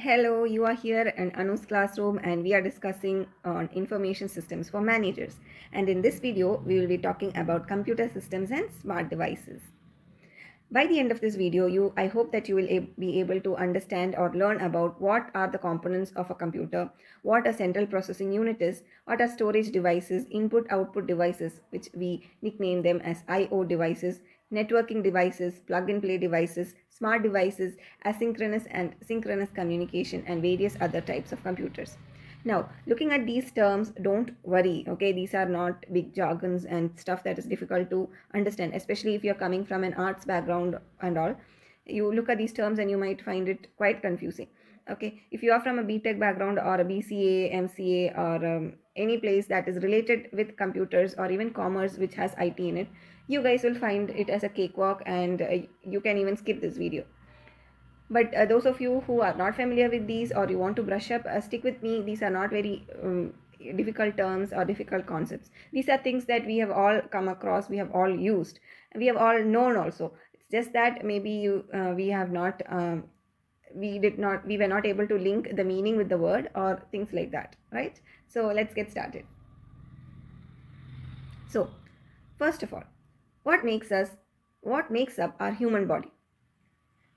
Hello, you are here in Anu's classroom and we are discussing on information systems for managers. And in this video, we will be talking about computer systems and smart devices. By the end of this video, you I hope that you will be able to understand or learn about what are the components of a computer, what a central processing unit is, what are storage devices, input output devices, which we nickname them as IO devices, networking devices, plug and play devices, smart devices, asynchronous and synchronous communication, and various other types of computers. Now, looking at these terms, don't worry, okay? These are not big jargons and stuff that is difficult to understand, especially if you're coming from an arts background and all. You look at these terms and you might find it quite confusing, okay? If you are from a BTech background or a BCA, MCA, or um, any place that is related with computers or even commerce which has IT in it, you guys will find it as a cakewalk and uh, you can even skip this video. But uh, those of you who are not familiar with these or you want to brush up uh, stick with me. These are not very um, difficult terms or difficult concepts. These are things that we have all come across we have all used we have all known also. It's just that maybe you uh, we have not um, we did not we were not able to link the meaning with the word or things like that right? So let's get started. So first of all what makes us what makes up our human body?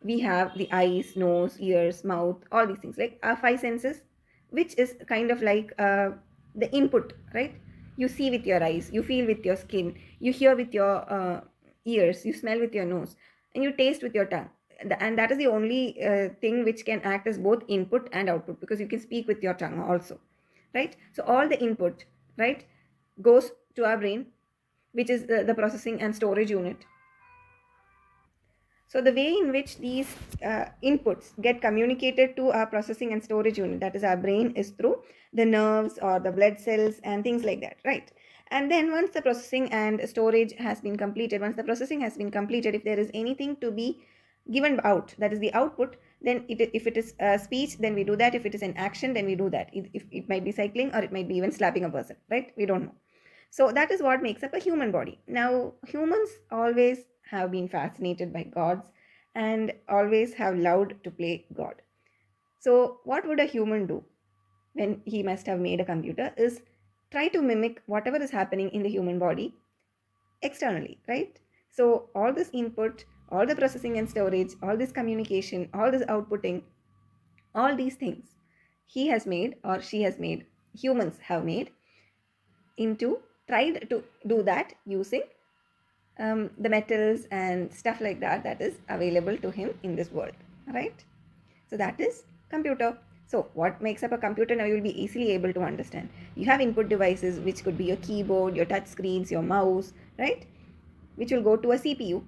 We have the eyes nose ears mouth all these things like our five senses which is kind of like uh, the input right? You see with your eyes you feel with your skin you hear with your uh, ears you smell with your nose and you taste with your tongue and that is the only uh, thing which can act as both input and output because you can speak with your tongue also right so all the input right goes to our brain which is the, the processing and storage unit so the way in which these uh, inputs get communicated to our processing and storage unit, that is our brain, is through the nerves or the blood cells and things like that, right? And then once the processing and storage has been completed, once the processing has been completed, if there is anything to be given out, that is the output, then it, if it is speech, then we do that. If it is an action, then we do that. It, if it might be cycling or it might be even slapping a person, right? We don't know. So that is what makes up a human body. Now, humans always have been fascinated by gods and always have loved to play God. So, what would a human do when he must have made a computer is try to mimic whatever is happening in the human body externally, right? So, all this input, all the processing and storage, all this communication, all this outputting, all these things he has made or she has made, humans have made into tried to do that using um, the metals and stuff like that that is available to him in this world right? So that is computer. So what makes up a computer now you will be easily able to understand. You have input devices which could be your keyboard your touch screens your mouse right? Which will go to a cpu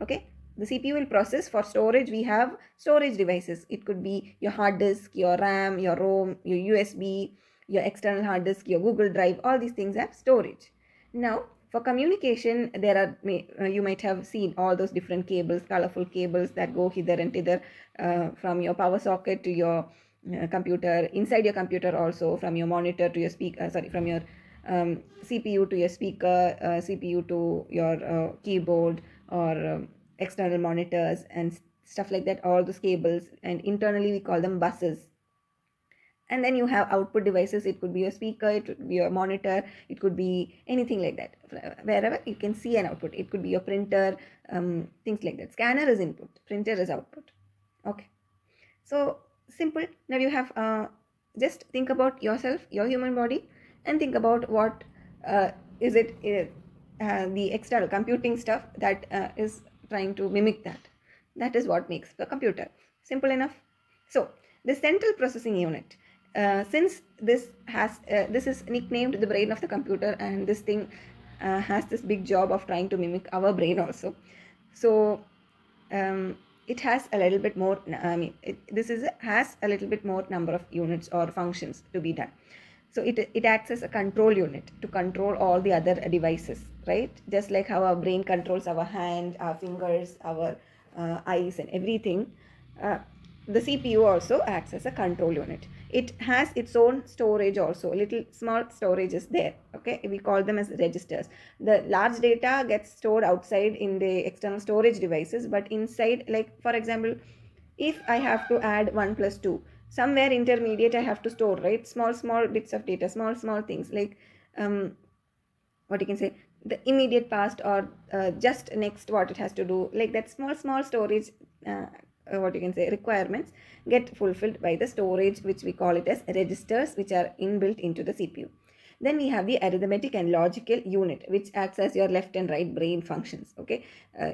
okay the cpu will process for storage. We have storage devices. It could be your hard disk your ram your rom your usb your external hard disk your google drive. All these things have storage. Now for communication, there are uh, you might have seen all those different cables, colorful cables that go hither and thither uh, from your power socket to your uh, computer, inside your computer also, from your monitor to your speaker, uh, sorry, from your um, CPU to your speaker, uh, CPU to your keyboard or um, external monitors and stuff like that, all those cables. And internally, we call them buses. And then you have output devices. It could be a speaker it could be a monitor it could be anything like that. Wherever you can see an output. It could be your printer um, things like that. Scanner is input. Printer is output. Okay. So simple. Now you have uh, just think about yourself your human body and think about what uh, is it uh, uh the external computing stuff that uh, is trying to mimic that. That is what makes the computer. Simple enough. So the central processing unit. Uh, since this has uh, this is nicknamed the brain of the computer and this thing uh, has this big job of trying to mimic our brain also. So um, it has a little bit more i mean it, this is has a little bit more number of units or functions to be done so it, it acts as a control unit to control all the other devices right? Just like how our brain controls our hand our fingers our uh, eyes and everything uh, the cpu also acts as a control unit. It has its own storage also. A little small storage is there okay? We call them as registers. The large data gets stored outside in the external storage devices but inside like for example if i have to add 1 plus 2 somewhere intermediate i have to store right? Small small bits of data small small things like um what you can say the immediate past or uh, just next what it has to do like that small small storage uh, uh, what you can say requirements get fulfilled by the storage which we call it as registers which are inbuilt into the cpu then we have the arithmetic and logical unit which acts as your left and right brain functions okay? Uh,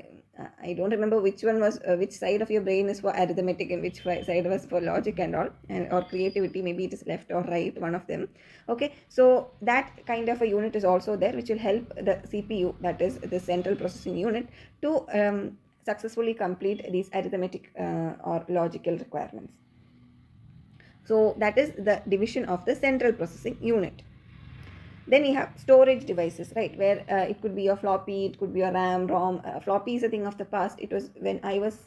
i don't remember which one was uh, which side of your brain is for arithmetic and which side was for logic and all and or creativity maybe it is left or right one of them okay? So that kind of a unit is also there which will help the cpu that is the central processing unit to um, successfully complete these arithmetic uh, or logical requirements. So that is the division of the central processing unit then we have storage devices right where uh, it could be a floppy it could be a ram rom uh, floppy is a thing of the past. It was when i was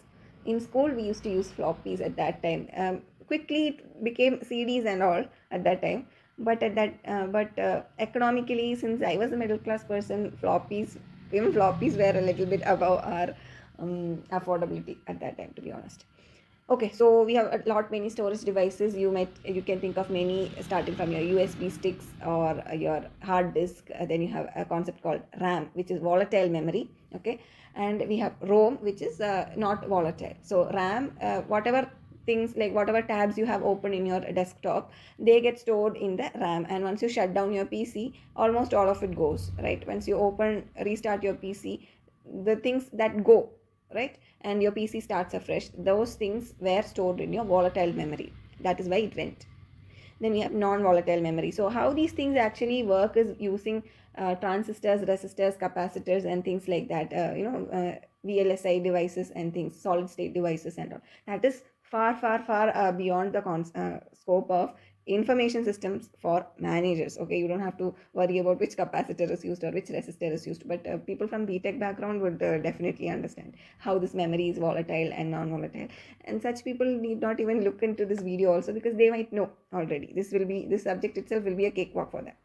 in school we used to use floppies at that time. Um, quickly it became cds and all at that time. But at that uh, but uh, economically since i was a middle class person floppies even floppies were a little bit above our um, affordability at that time to be honest okay so we have a lot many storage devices. You might you can think of many starting from your usb sticks or your hard disk. Uh, then you have a concept called ram which is volatile memory okay? And we have rom which is uh, not volatile. So ram uh, whatever things like whatever tabs you have open in your desktop they get stored in the ram. And once you shut down your pc almost all of it goes right? Once you open restart your pc the things that go right and your pc starts afresh. Those things were stored in your volatile memory. That is why it went. Then we have non-volatile memory. So how these things actually work is using uh, transistors resistors capacitors and things like that uh, you know uh, vlsi devices and things solid state devices and all. That is far far far uh, beyond the uh, scope of information systems for managers okay? You don't have to worry about which capacitor is used or which resistor is used but uh, people from btech background would uh, definitely understand how this memory is volatile and non-volatile. And such people need not even look into this video also because they might know already. This will be this subject itself will be a cakewalk for them.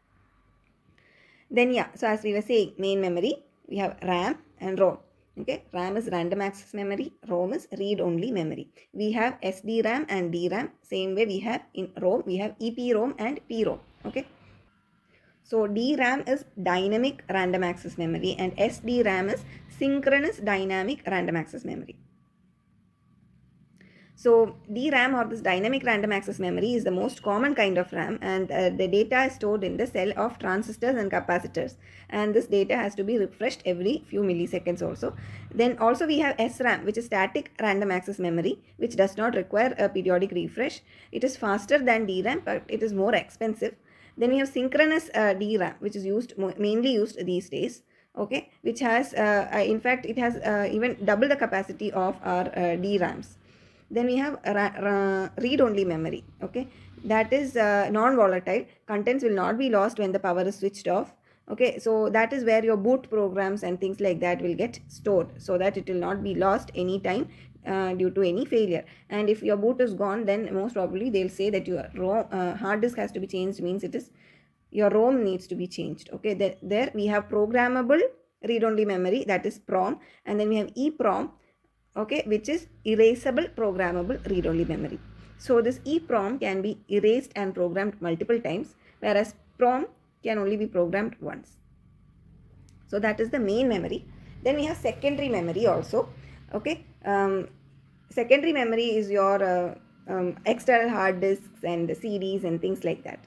Then yeah so as we were saying main memory we have ram and rom okay ram is random access memory rom is read only memory. We have sdram and dram same way we have in rom we have eprom and prom okay? So dram is dynamic random access memory and sdram is synchronous dynamic random access memory so DRAM or this dynamic random access memory is the most common kind of RAM and uh, the data is stored in the cell of transistors and capacitors and this data has to be refreshed every few milliseconds also. Then also we have SRAM which is static random access memory which does not require a periodic refresh. It is faster than DRAM but it is more expensive. Then we have synchronous uh, DRAM which is used mainly used these days okay which has uh, in fact it has uh, even double the capacity of our uh, DRAMs then we have read-only memory. Okay, that is uh, non-volatile. Contents will not be lost when the power is switched off. Okay, so that is where your boot programs and things like that will get stored so that it will not be lost anytime uh, due to any failure. And if your boot is gone, then most probably they'll say that your ROM, uh, hard disk has to be changed. Means it is your ROM needs to be changed. Okay, there, there we have programmable read-only memory that is PROM, and then we have EPROM okay which is erasable programmable read-only memory. So this EPROM can be erased and programmed multiple times whereas PROM can only be programmed once. So that is the main memory. Then we have secondary memory also. Okay um, secondary memory is your uh, um, external hard disks and the CDs and things like that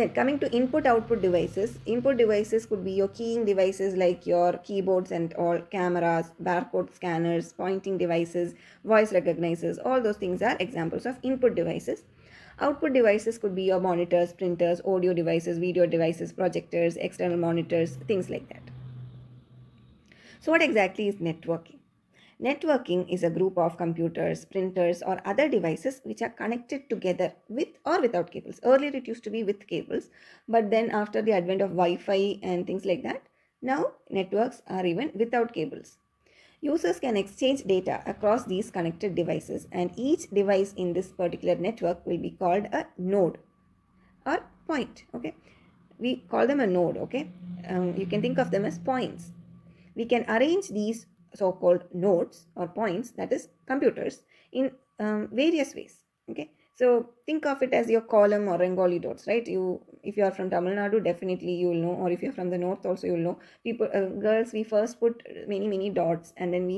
then coming to input output devices, input devices could be your keying devices like your keyboards and all cameras, barcode scanners, pointing devices, voice recognizers, all those things are examples of input devices. Output devices could be your monitors, printers, audio devices, video devices, projectors, external monitors, things like that. So what exactly is networking? Networking is a group of computers, printers or other devices which are connected together with or without cables. Earlier it used to be with cables but then after the advent of Wi-Fi and things like that, now networks are even without cables. Users can exchange data across these connected devices and each device in this particular network will be called a node or point. Okay, We call them a node. Okay, um, You can think of them as points. We can arrange these so-called nodes or points that is computers in um, various ways okay So think of it as your kolam or Rangoli dots, right? You, if you are from Tamil Nadu, definitely you will know, or if you're from the north, also you'll know. People, uh, girls, we first put many many dots, and then we,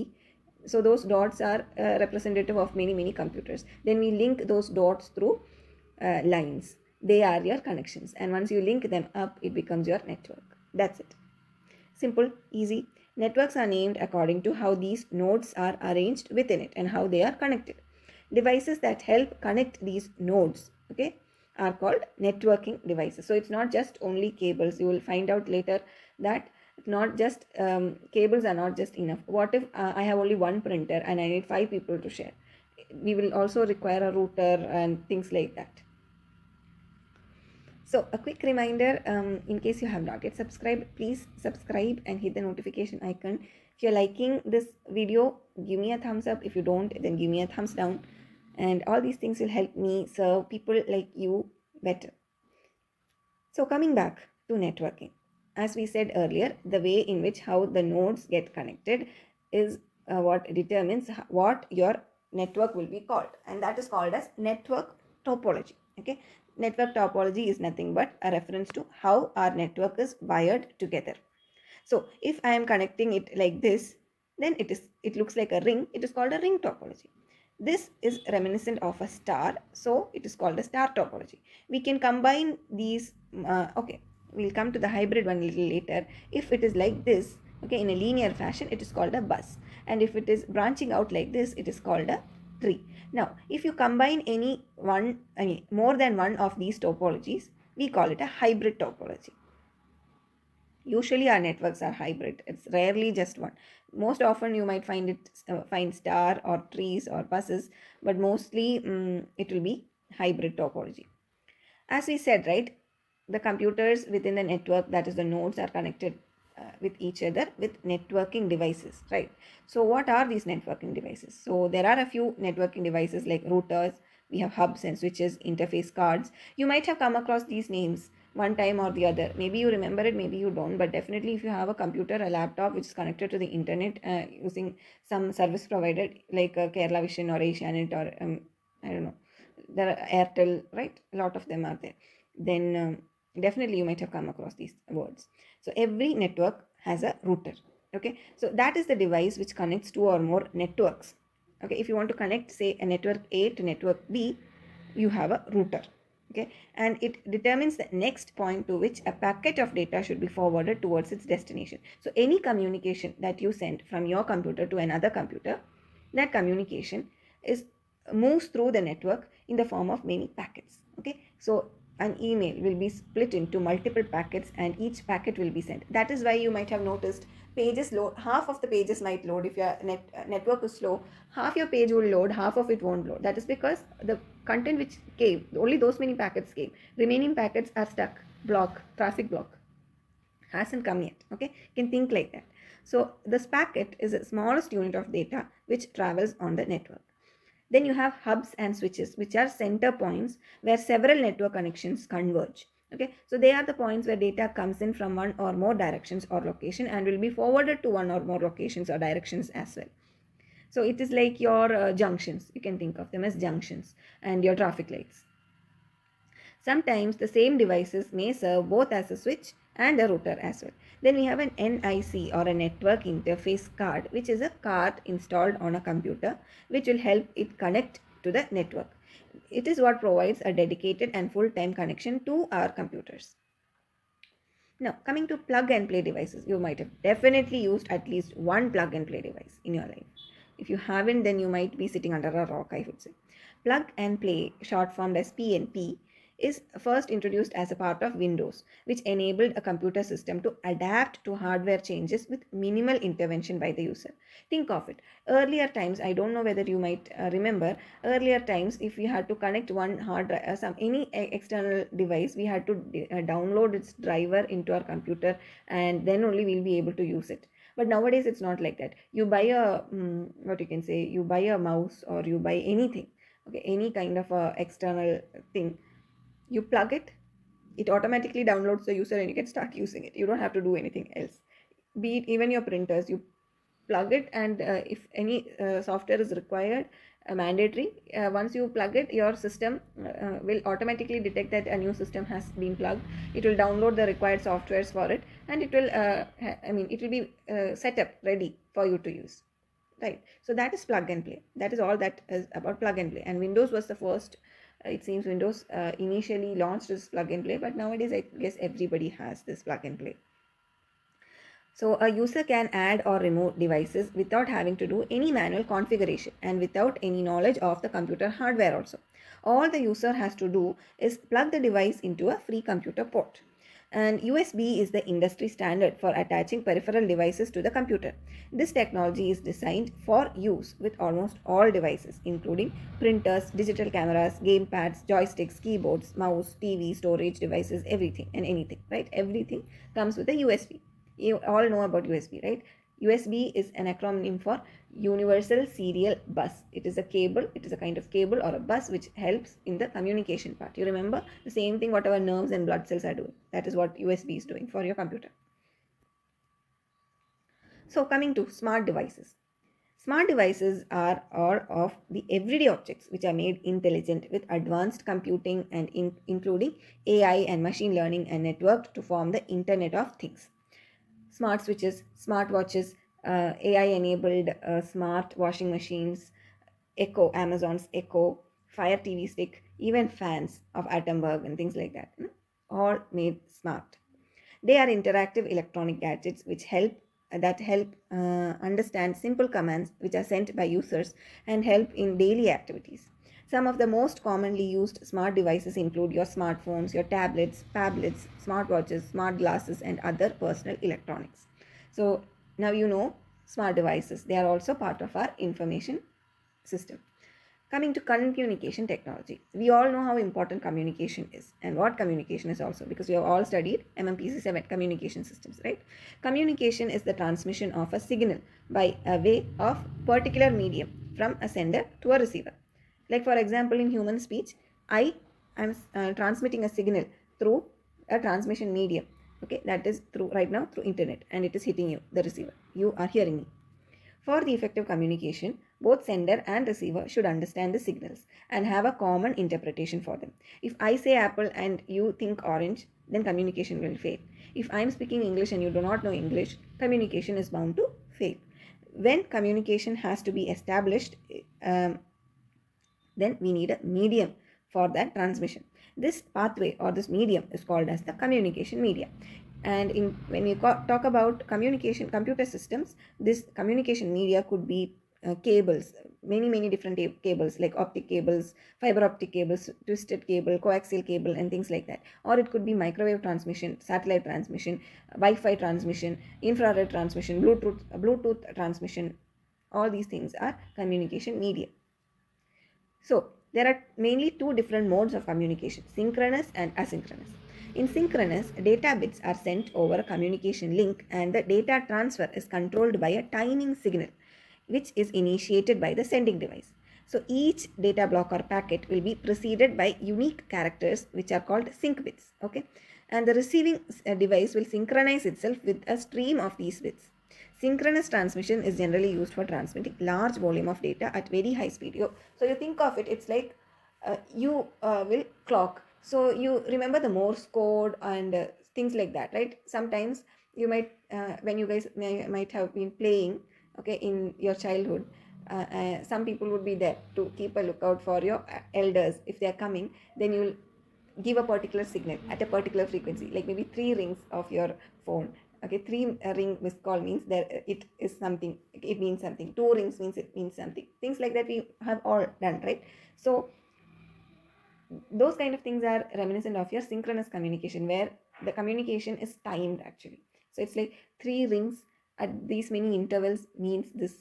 so those dots are uh, representative of many many computers. Then we link those dots through uh, lines. They are your connections, and once you link them up, it becomes your network. That's it. Simple, easy. Networks are named according to how these nodes are arranged within it and how they are connected. Devices that help connect these nodes okay are called networking devices. So it's not just only cables. You will find out later that not just um, cables are not just enough. What if uh, i have only one printer and i need five people to share? We will also require a router and things like that so a quick reminder um, in case you have not yet subscribed please subscribe and hit the notification icon. If you're liking this video give me a thumbs up. If you don't then give me a thumbs down. And all these things will help me serve people like you better. So coming back to networking, as we said earlier, the way in which how the nodes get connected is uh, what determines what your network will be called. And that is called as network topology. Okay network topology is nothing but a reference to how our network is wired together so if i am connecting it like this then it is it looks like a ring it is called a ring topology this is reminiscent of a star, so it is called a star topology. We can combine these, uh, okay, we'll come to the hybrid one a little later. If it is like this, okay, in a linear fashion, it is called a bus. And if it is branching out like this, it is called a tree. Now, if you combine any one, any more than one of these topologies, we call it a hybrid topology. Usually our networks are hybrid. It's rarely just one most often you might find it uh, find star or trees or buses but mostly um, it will be hybrid topology as we said right the computers within the network that is the nodes are connected with each other with networking devices right so what are these networking devices so there are a few networking devices like routers we have hubs and switches interface cards you might have come across these names one time or the other. Maybe you remember it, maybe you don't, but definitely if you have a computer, a laptop which is connected to the internet uh, using some service provider like uh, Kerala Vision or Asianet or um, I don't know, there are Airtel, right? A lot of them are there. Then um, definitely you might have come across these words. So every network has a router. Okay, so that is the device which connects two or more networks. Okay, if you want to connect, say, a network A to network B, you have a router okay and it determines the next point to which a packet of data should be forwarded towards its destination so any communication that you send from your computer to another computer that communication is moves through the network in the form of many packets okay so an email will be split into multiple packets and each packet will be sent. That is why you might have noticed pages load half of the pages might load if your net uh, network is slow. Half your page will load half of it won't load. That is because the content which came only those many packets came. Remaining packets are stuck block traffic block. Hasn't come yet okay? You can think like that. So this packet is the smallest unit of data which travels on the network then you have hubs and switches which are center points where several network connections converge. Okay? So they are the points where data comes in from one or more directions or location and will be forwarded to one or more locations or directions as well. So it is like your uh, junctions. You can think of them as junctions and your traffic lights. Sometimes the same devices may serve both as a switch and a router as well then we have an nic or a network interface card which is a card installed on a computer which will help it connect to the network it is what provides a dedicated and full-time connection to our computers. Now, coming to plug and play devices, you might have definitely used at least one plug and play device in your life. If you haven't, then you might be sitting under a rock, I would say. Plug and play, short formed as PNP, is first introduced as a part of Windows, which enabled a computer system to adapt to hardware changes with minimal intervention by the user. Think of it. Earlier times, I don't know whether you might uh, remember, earlier times, if we had to connect one hard drive, uh, some any external device, we had to uh, download its driver into our computer and then only we'll be able to use it but nowadays it's not like that you buy a um, what you can say you buy a mouse or you buy anything okay any kind of a external thing you plug it it automatically downloads the user and you can start using it you don't have to do anything else be it even your printers you plug it and uh, if any uh, software is required uh, mandatory. Uh, once you plug it, your system uh, will automatically detect that a new system has been plugged. It will download the required softwares for it, and it will, uh, I mean, it will be uh, set up ready for you to use. Right. So that is plug and play. That is all that is about plug and play. And Windows was the first. Uh, it seems Windows initially launched this plug and play, but nowadays I guess everybody has this plug and play. So a user can add or remove devices without having to do any manual configuration and without any knowledge of the computer hardware also. All the user has to do is plug the device into a free computer port. And USB is the industry standard for attaching peripheral devices to the computer. This technology is designed for use with almost all devices including printers, digital cameras, game pads, joysticks, keyboards, mouse, TV, storage devices, everything and anything, right? Everything comes with a USB you all know about USB, right? USB is an acronym for Universal Serial Bus. It is a cable, it is a kind of cable or a bus which helps in the communication part. You remember the same thing whatever nerves and blood cells are doing. That is what USB is doing for your computer. So coming to smart devices. Smart devices are all of the everyday objects which are made intelligent with advanced computing and in, including AI and machine learning and networked to form the Internet of Things smart switches, smart watches, uh, AI enabled uh, smart washing machines, Echo, Amazon's Echo, Fire TV stick, even fans of Atomberg and things like that. All made smart. They are interactive electronic gadgets which help that help uh, understand simple commands which are sent by users and help in daily activities. Some of the most commonly used smart devices include your smartphones, your tablets, tablets, smartwatches, smart glasses, and other personal electronics. So now you know smart devices. They are also part of our information system. Coming to current communication technology, we all know how important communication is and what communication is also because we have all studied MMPC 7 communication systems, right? Communication is the transmission of a signal by a way of particular medium from a sender to a receiver. Like for example, in human speech, I am uh, transmitting a signal through a transmission medium. Okay, that is through right now through internet and it is hitting you, the receiver. You are hearing me. For the effective communication, both sender and receiver should understand the signals and have a common interpretation for them. If I say apple and you think orange, then communication will fail. If I am speaking English and you do not know English, communication is bound to fail. When communication has to be established, um, then we need a medium for that transmission. This pathway or this medium is called as the communication media. And in when we talk about communication computer systems, this communication media could be uh, cables, many many different cables like optic cables, fiber optic cables, twisted cable, coaxial cable, and things like that. Or it could be microwave transmission, satellite transmission, Wi-Fi transmission, infrared transmission, Bluetooth Bluetooth transmission. All these things are communication media. So, there are mainly two different modes of communication, synchronous and asynchronous. In synchronous, data bits are sent over a communication link and the data transfer is controlled by a timing signal which is initiated by the sending device. So each data block or packet will be preceded by unique characters which are called sync bits. Okay. And the receiving uh, device will synchronize itself with a stream of these bits. Synchronous transmission is generally used for transmitting large volume of data at very high speed. You, so you think of it, it's like uh, you uh, will clock. So you remember the Morse code and uh, things like that, right? Sometimes you might, uh, when you guys may, might have been playing, okay, in your childhood, uh, uh, some people would be there to keep a lookout for your elders. If they are coming, then you'll give a particular signal at a particular frequency, like maybe three rings of your phone okay three ring missed call means that it is something it means something. Two rings means it means something. Things like that we have all done right? So those kind of things are reminiscent of your synchronous communication where the communication is timed actually. So it's like three rings at these many intervals means this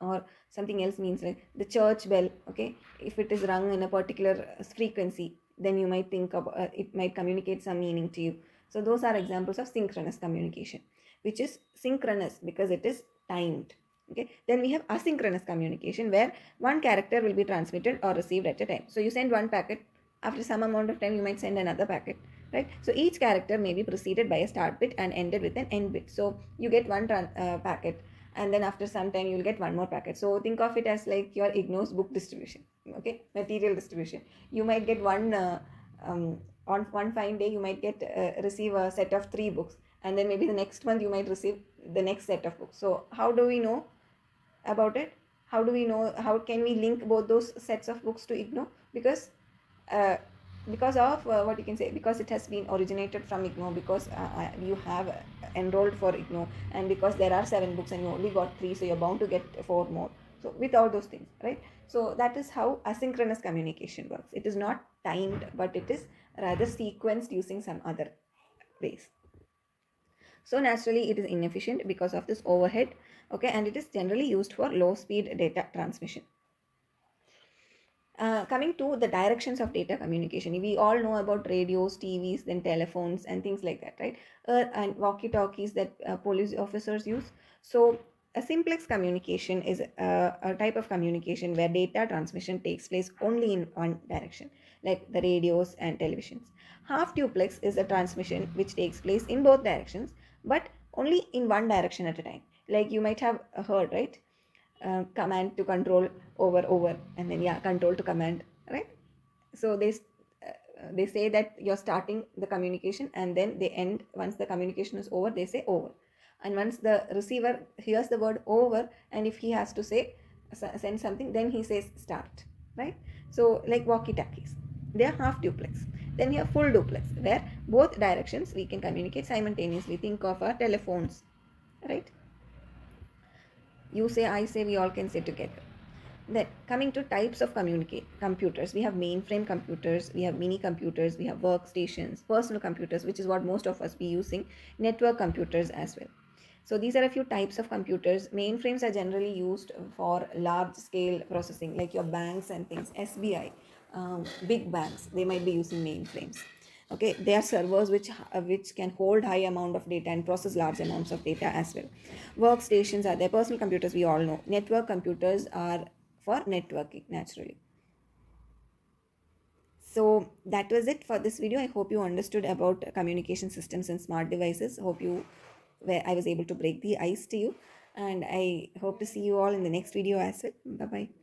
or something else means like the church bell okay? If it is rung in a particular frequency then you might think about uh, it might communicate some meaning to you so those are examples of synchronous communication, which is synchronous because it is timed. Okay. Then we have asynchronous communication where one character will be transmitted or received at a time. So you send one packet, after some amount of time you might send another packet, right? So each character may be preceded by a start bit and ended with an end bit. So you get one uh, packet and then after some time you'll get one more packet so think of it as like your IGNOU's book distribution okay material distribution you might get one uh, um, on one fine day you might get uh, receive a set of three books and then maybe the next month you might receive the next set of books. So how do we know about it? How do we know how can we link both those sets of books to IGNOU? Because uh, because of uh, what you can say because it has been originated from IGNOU because uh, uh you have enrolled for IGNOU and because there are seven books and you only got three so you're bound to get four more. So with all those things right? So that is how asynchronous communication works. It is not timed but it is rather sequenced using some other ways so naturally it is inefficient because of this overhead okay and it is generally used for low speed data transmission uh, coming to the directions of data communication, we all know about radios, TVs, then telephones, and things like that, right? Uh, and walkie talkies that uh, police officers use. So, a simplex communication is a, a, type of communication where data transmission takes place only in one direction, like the radios and televisions. Half duplex is a transmission which takes place in both directions, but only in one direction at a time. Like you might have heard, right? Uh, command to control over over and then yeah control to command right so they uh, they say that you're starting the communication and then they end once the communication is over they say over and once the receiver hears the word over and if he has to say send something then he says start right so like walkie talkies they are half duplex. Then we have full duplex where both directions we can communicate simultaneously. Think of our telephones right? You say i say we all can say together. Then coming to types of communicate computers we have mainframe computers we have mini computers we have workstations personal computers which is what most of us be using network computers as well. So these are a few types of computers. Mainframes are generally used for large scale processing like your banks and things sbi um, big banks they might be using mainframes. Okay they are servers which uh, which can hold high amount of data and process large amounts of data as well. Workstations are their personal computers we all know. Network computers are for networking naturally. So that was it for this video. I hope you understood about communication systems and smart devices. Hope you where i was able to break the ice to you. And i hope to see you all in the next video as well. Bye bye